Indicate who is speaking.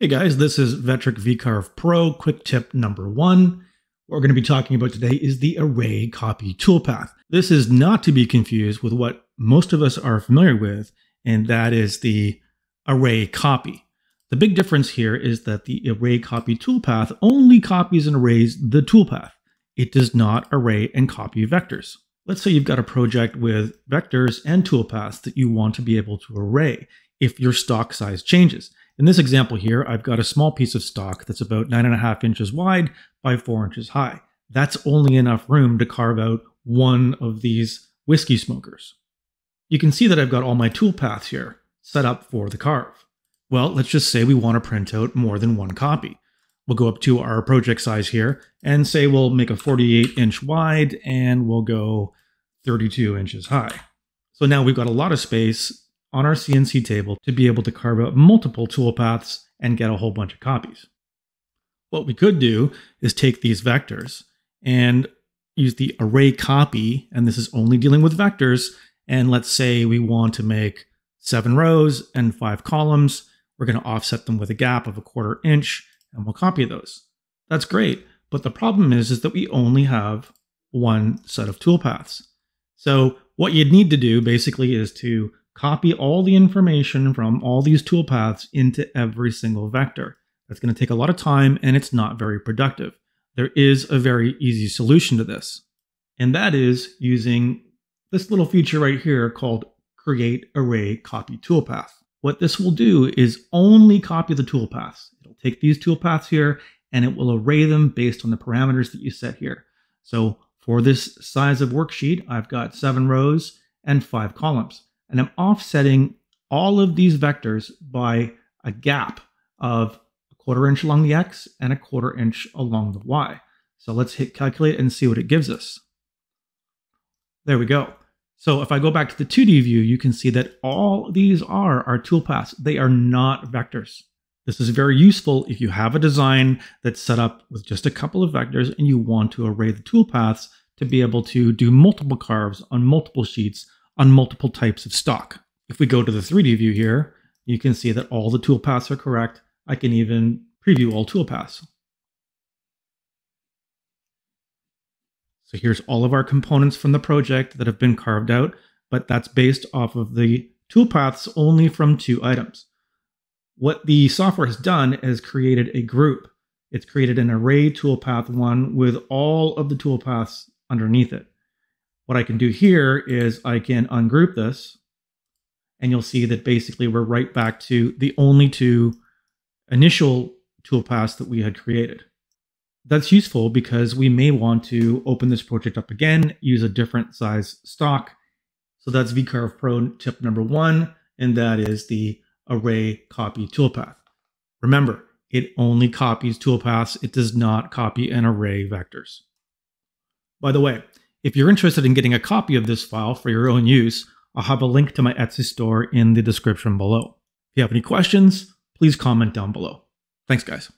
Speaker 1: Hey guys, this is Vectric VCarve Pro quick tip number one. What we're going to be talking about today is the array copy toolpath. This is not to be confused with what most of us are familiar with, and that is the array copy. The big difference here is that the array copy toolpath only copies and arrays the toolpath. It does not array and copy vectors. Let's say you've got a project with vectors and toolpaths that you want to be able to array if your stock size changes. In this example here, I've got a small piece of stock that's about nine and a half inches wide by four inches high. That's only enough room to carve out one of these whiskey smokers. You can see that I've got all my tool paths here set up for the carve. Well, let's just say we want to print out more than one copy. We'll go up to our project size here and say we'll make a 48 inch wide and we'll go 32 inches high. So now we've got a lot of space on our CNC table to be able to carve out multiple toolpaths and get a whole bunch of copies. What we could do is take these vectors and use the array copy, and this is only dealing with vectors, and let's say we want to make seven rows and five columns. We're going to offset them with a gap of a quarter inch, and we'll copy those. That's great, but the problem is, is that we only have one set of toolpaths. So what you'd need to do basically is to copy all the information from all these toolpaths into every single vector. That's going to take a lot of time and it's not very productive. There is a very easy solution to this, and that is using this little feature right here called Create Array Copy Toolpath. What this will do is only copy the toolpaths. It'll take these toolpaths here and it will array them based on the parameters that you set here. So for this size of worksheet, I've got seven rows and five columns and I'm offsetting all of these vectors by a gap of a quarter inch along the x and a quarter inch along the y. So let's hit calculate and see what it gives us. There we go. So if I go back to the 2D view, you can see that all these are our toolpaths. They are not vectors. This is very useful if you have a design that's set up with just a couple of vectors and you want to array the toolpaths to be able to do multiple carves on multiple sheets on multiple types of stock. If we go to the 3D view here, you can see that all the toolpaths are correct. I can even preview all toolpaths. So here's all of our components from the project that have been carved out, but that's based off of the toolpaths only from two items. What the software has done is created a group. It's created an array toolpath one with all of the toolpaths underneath it. What I can do here is I can ungroup this and you'll see that basically we're right back to the only two initial toolpaths that we had created. That's useful because we may want to open this project up again, use a different size stock. So that's VCarve Pro tip number one, and that is the array copy toolpath. Remember, it only copies toolpaths. It does not copy and array vectors. By the way, if you're interested in getting a copy of this file for your own use, I'll have a link to my Etsy store in the description below. If you have any questions, please comment down below. Thanks, guys.